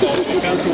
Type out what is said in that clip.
我不敢走